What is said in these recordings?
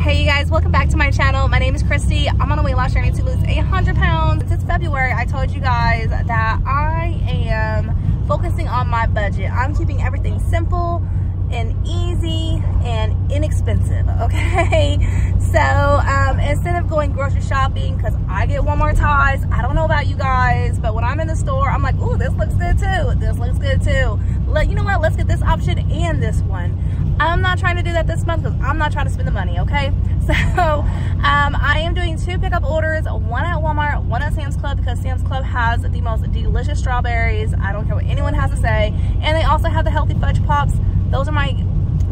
Hey you guys, welcome back to my channel. My name is Kristy. I'm on a weight loss journey to lose 800 pounds. Since February, I told you guys that I am focusing on my budget. I'm keeping everything simple and easy and inexpensive, okay? So um, instead of going grocery shopping, because I get Walmart ties, I don't know about you guys, but when I'm in the store, I'm like, ooh, this looks good too. This looks good too. Let, you know what, let's get this option and this one. I'm not trying to do that this month because I'm not trying to spend the money, okay? So um, I am doing two pickup orders, one at Walmart, one at Sam's Club because Sam's Club has the most delicious strawberries. I don't care what anyone has to say. And they also have the healthy fudge pops those are my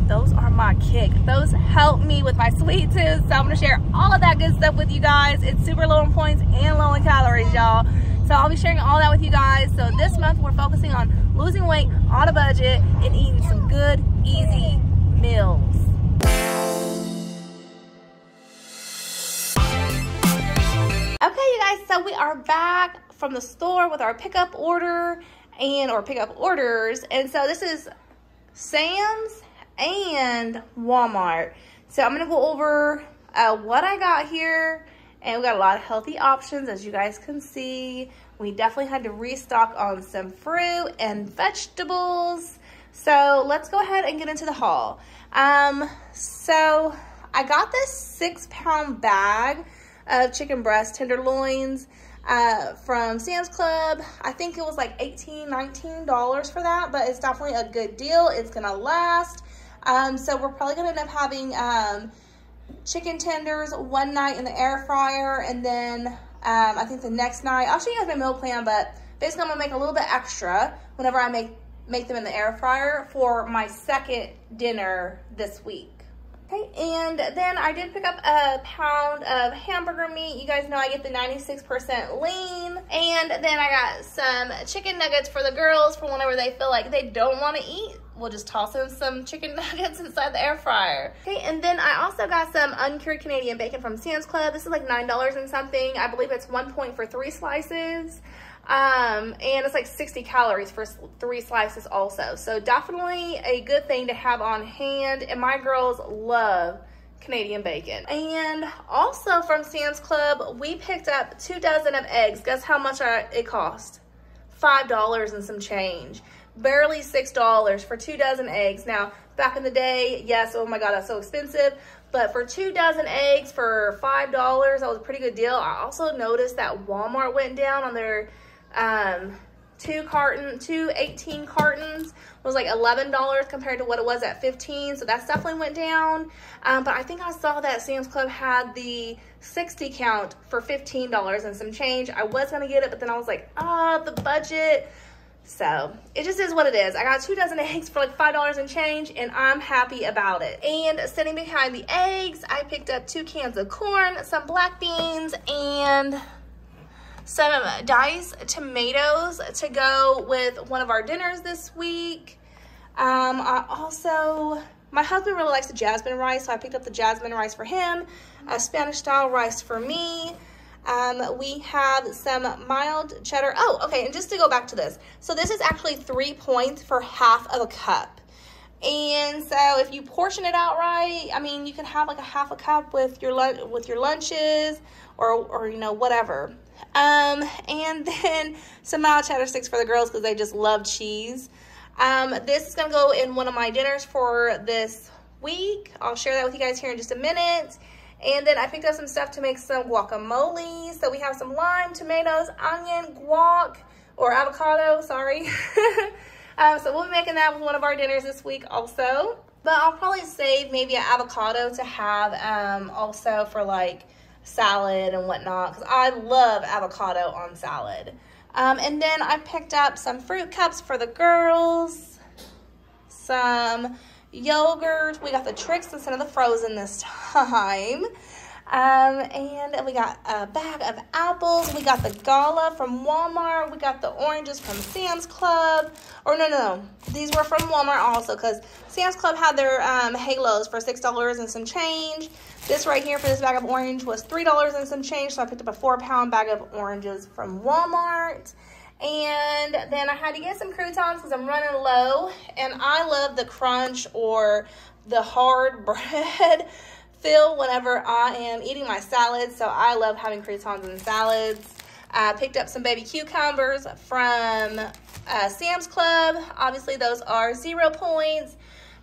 those are my kick. Those help me with my sweet tooth. So I'm gonna share all of that good stuff with you guys. It's super low in points and low in calories, y'all. So I'll be sharing all that with you guys. So this month we're focusing on losing weight on a budget and eating some good, easy meals. Okay, you guys, so we are back from the store with our pickup order and or pickup orders. And so this is Sam's and Walmart. So I'm to go over uh, what I got here. And we got a lot of healthy options, as you guys can see. We definitely had to restock on some fruit and vegetables. So let's go ahead and get into the haul. Um, so I got this six pound bag of chicken breast tenderloins uh, from Sam's Club. I think it was like $18, $19 for that, but it's definitely a good deal. It's gonna last. Um, so we're probably gonna end up having um, chicken tenders one night in the air fryer, and then um, I think the next night, I'll show you guys my meal plan, but basically I'm gonna make a little bit extra whenever I make, make them in the air fryer for my second dinner this week. Okay, and then I did pick up a pound of hamburger meat. You guys know I get the 96% lean. And then I got some chicken nuggets for the girls for whenever they feel like they don't want to eat. We'll just toss in some chicken nuggets inside the air fryer. Okay, and then I also got some uncured Canadian bacon from Sam's Club. This is like $9 and something. I believe it's one point for three slices. Um, and it's like 60 calories for three slices also. So definitely a good thing to have on hand. And my girls love Canadian bacon. And also from Sam's Club, we picked up two dozen of eggs. Guess how much I, it cost? $5 and some change. Barely $6 for two dozen eggs. Now, back in the day, yes, oh my God, that's so expensive. But for two dozen eggs for $5, that was a pretty good deal. I also noticed that Walmart went down on their um, two carton, two 18 cartons was like $11 compared to what it was at 15. So that's definitely went down. Um, but I think I saw that Sam's Club had the 60 count for $15 and some change. I was going to get it, but then I was like, ah, oh, the budget. So it just is what it is. I got two dozen eggs for like $5 and change and I'm happy about it. And sitting behind the eggs, I picked up two cans of corn, some black beans, and some diced tomatoes to go with one of our dinners this week. Um, I also, my husband really likes the jasmine rice, so I picked up the jasmine rice for him, a Spanish style rice for me. Um, we have some mild cheddar. Oh, okay, and just to go back to this. So this is actually three points for half of a cup. And so if you portion it out right, I mean, you can have like a half a cup with your with your lunches or, or you know, whatever. Um, and then some mild cheddar sticks for the girls because they just love cheese. Um, this is going to go in one of my dinners for this week. I'll share that with you guys here in just a minute. And then I picked up some stuff to make some guacamole. So we have some lime, tomatoes, onion, guac, or avocado, sorry. um, so we'll be making that with one of our dinners this week also. But I'll probably save maybe an avocado to have um, also for like salad and whatnot because I love avocado on salad. Um, and then I picked up some fruit cups for the girls, some yogurt. We got the Trix instead of the frozen this time. Um, and we got a bag of apples. We got the Gala from Walmart. We got the oranges from Sam's Club. Or no, no, no. These were from Walmart also because Sam's Club had their um, halos for $6 and some change. This right here for this bag of orange was $3 and some change. So I picked up a four pound bag of oranges from Walmart. And then I had to get some croutons because I'm running low. And I love the crunch or the hard bread fill whenever I am eating my salads. So I love having croutons in salads. I picked up some baby cucumbers from uh, Sam's Club. Obviously, those are zero points.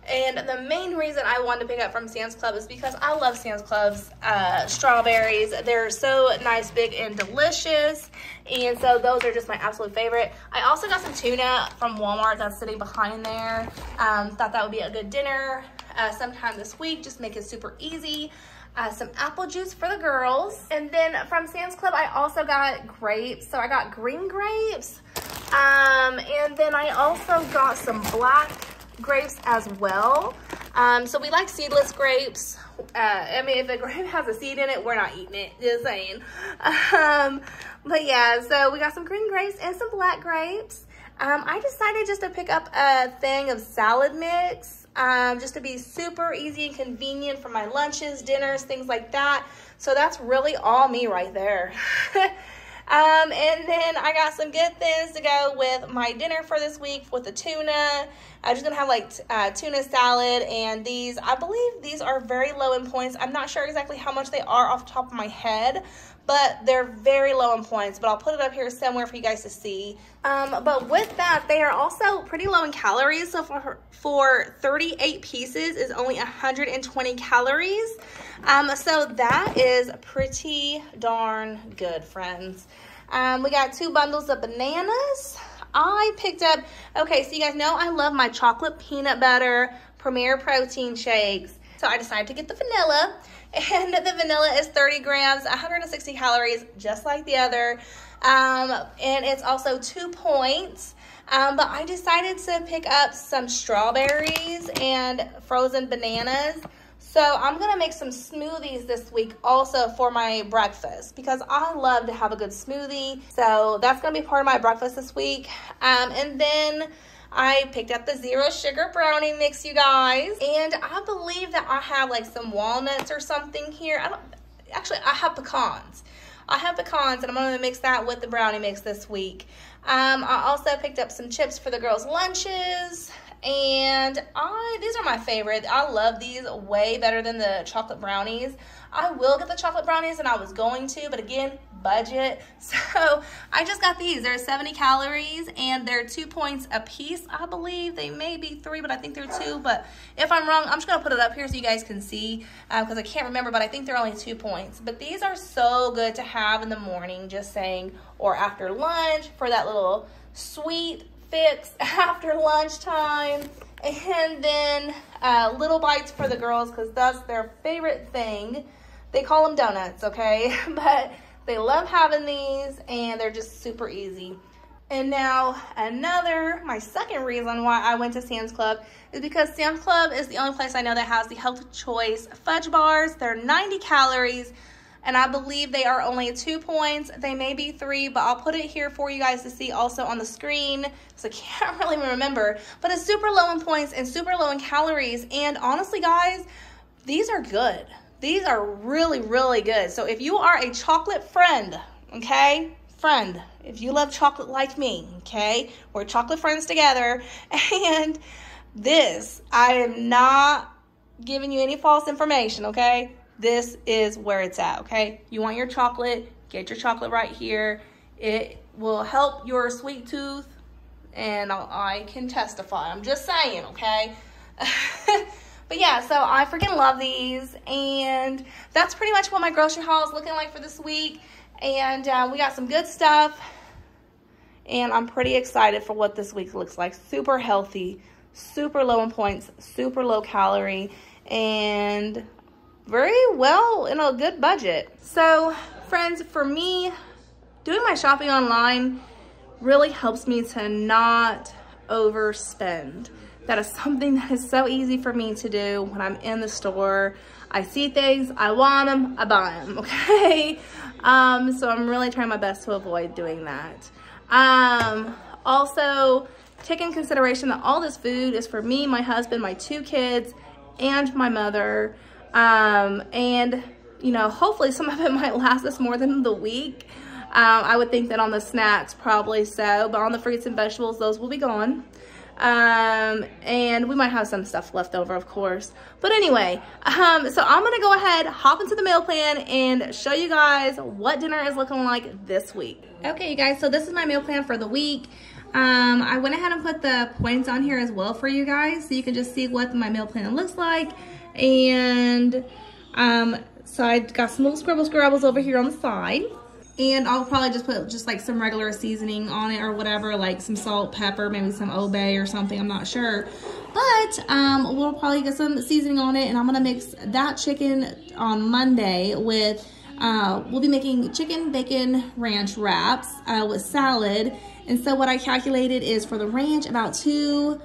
And the main reason I wanted to pick up from Sam's Club is because I love Sam's Club's uh, strawberries. They're so nice, big, and delicious. And so those are just my absolute favorite. I also got some tuna from Walmart that's sitting behind there. Um, thought that would be a good dinner uh, sometime this week. Just make it super easy. Uh, some apple juice for the girls. And then from Sam's Club, I also got grapes. So I got green grapes. Um, and then I also got some black grapes as well. Um, so we like seedless grapes. Uh, I mean, if a grape has a seed in it, we're not eating it, just saying. Um, but yeah, so we got some green grapes and some black grapes. Um, I decided just to pick up a thing of salad mix, um, just to be super easy and convenient for my lunches, dinners, things like that. So that's really all me right there. Um, and then I got some good things to go with my dinner for this week with the tuna. I'm just gonna have like uh, tuna salad and these, I believe these are very low in points. I'm not sure exactly how much they are off the top of my head, but they're very low in points, but I'll put it up here somewhere for you guys to see. Um, but with that, they are also pretty low in calories. So for, for 38 pieces is only 120 calories. Um, so that is pretty darn good, friends. Um, we got two bundles of bananas. I picked up, okay, so you guys know I love my chocolate peanut butter Premier Protein shakes. So I decided to get the vanilla, and the vanilla is 30 grams, 160 calories, just like the other. Um, and it's also two points. Um, but I decided to pick up some strawberries and frozen bananas. So I'm gonna make some smoothies this week also for my breakfast because I love to have a good smoothie. So that's gonna be part of my breakfast this week. Um, and then I picked up the zero sugar brownie mix, you guys. And I believe that I have like some walnuts or something here. I don't, actually, I have pecans. I have pecans and I'm gonna mix that with the brownie mix this week. Um, I also picked up some chips for the girls' lunches. And I, these are my favorite. I love these way better than the chocolate brownies. I will get the chocolate brownies and I was going to, but again, budget. So I just got these. They're 70 calories and they're two points a piece, I believe. They may be three, but I think they're two. But if I'm wrong, I'm just gonna put it up here so you guys can see because uh, I can't remember, but I think they're only two points. But these are so good to have in the morning, just saying, or after lunch for that little sweet fix after lunchtime. And then uh, little bites for the girls because that's their favorite thing. They call them donuts, okay? but they love having these and they're just super easy. And now another, my second reason why I went to Sam's Club is because Sam's Club is the only place I know that has the Health Choice fudge bars. They're 90 calories and I believe they are only two points. They may be three, but I'll put it here for you guys to see also on the screen, so I can't really remember. But it's super low in points and super low in calories, and honestly, guys, these are good. These are really, really good. So if you are a chocolate friend, okay, friend, if you love chocolate like me, okay, we're chocolate friends together, and this, I am not giving you any false information, okay? This is where it's at, okay? You want your chocolate, get your chocolate right here. It will help your sweet tooth, and I can testify. I'm just saying, okay? but yeah, so I freaking love these, and that's pretty much what my grocery haul is looking like for this week. And uh, we got some good stuff, and I'm pretty excited for what this week looks like. Super healthy, super low in points, super low calorie, and very well in a good budget. So friends, for me, doing my shopping online really helps me to not overspend. That is something that is so easy for me to do when I'm in the store. I see things, I want them, I buy them, okay? Um, so I'm really trying my best to avoid doing that. Um, also, take in consideration that all this food is for me, my husband, my two kids, and my mother. Um, and, you know, hopefully some of it might last us more than the week. Um, I would think that on the snacks, probably so. But on the fruits and vegetables, those will be gone. Um, and we might have some stuff left over, of course. But anyway, um, so I'm gonna go ahead, hop into the meal plan and show you guys what dinner is looking like this week. Okay, you guys, so this is my meal plan for the week. Um, I went ahead and put the points on here as well for you guys so you can just see what my meal plan looks like. And um, so I got some little scribble scribbles over here on the side. And I'll probably just put just like some regular seasoning on it or whatever, like some salt, pepper, maybe some Old Bay or something, I'm not sure. But um, we'll probably get some seasoning on it and I'm gonna mix that chicken on Monday with, uh, we'll be making chicken bacon ranch wraps uh, with salad. And so what I calculated is for the ranch, about two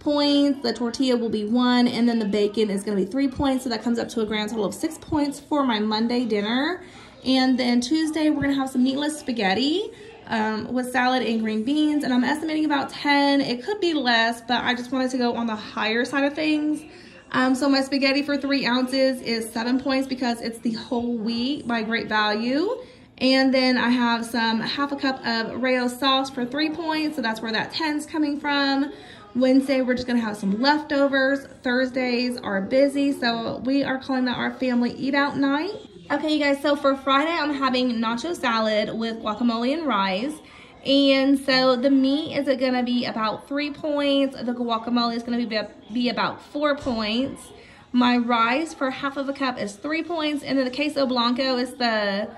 points, the tortilla will be one, and then the bacon is gonna be three points. So that comes up to a grand total of six points for my Monday dinner. And then Tuesday, we're gonna have some meatless spaghetti um, with salad and green beans. And I'm estimating about 10. It could be less, but I just wanted to go on the higher side of things. Um, so my spaghetti for three ounces is seven points because it's the whole wheat by great value. And then I have some half a cup of Rao's sauce for three points. So that's where that 10's coming from. Wednesday, we're just gonna have some leftovers. Thursdays are busy, so we are calling that our family eat out night. Okay, you guys, so for Friday, I'm having nacho salad with guacamole and rice. And so the meat is gonna be about three points. The guacamole is gonna be, be about four points. My rice for half of a cup is three points. And then the queso blanco is the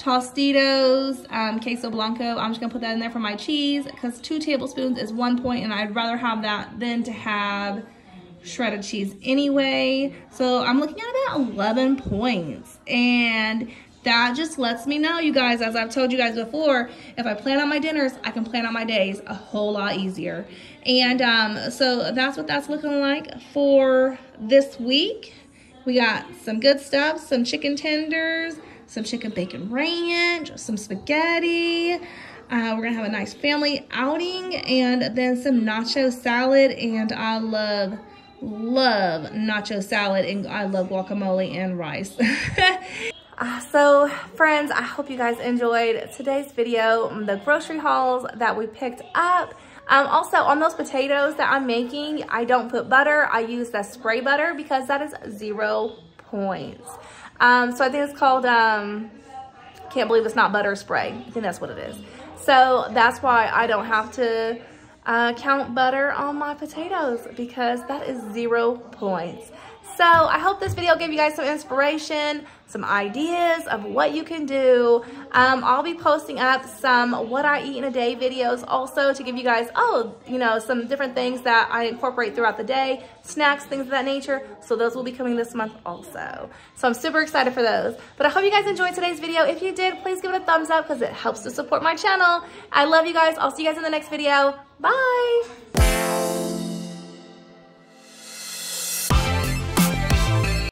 Tostitos um, queso blanco. I'm just gonna put that in there for my cheese because two tablespoons is one point and I'd rather have that than to have shredded cheese anyway. So I'm looking at about 11 points. And that just lets me know, you guys, as I've told you guys before, if I plan on my dinners, I can plan on my days a whole lot easier. And um, so that's what that's looking like for this week. We got some good stuff, some chicken tenders, some chicken bacon ranch, some spaghetti. Uh, we're gonna have a nice family outing and then some nacho salad. And I love love nacho salad and I love guacamole and rice. uh, so friends, I hope you guys enjoyed today's video, the grocery hauls that we picked up. Um, also, on those potatoes that I'm making, I don't put butter. I use the spray butter because that is zero points. Um, so I think it's called, um, can't believe it's not butter spray. I think that's what it is. So that's why I don't have to uh, count butter on my potatoes because that is zero points. So I hope this video gave you guys some inspiration, some ideas of what you can do. Um, I'll be posting up some what I eat in a day videos also to give you guys, oh, you know, some different things that I incorporate throughout the day, snacks, things of that nature. So those will be coming this month also. So I'm super excited for those. But I hope you guys enjoyed today's video. If you did, please give it a thumbs up because it helps to support my channel. I love you guys. I'll see you guys in the next video. Bye.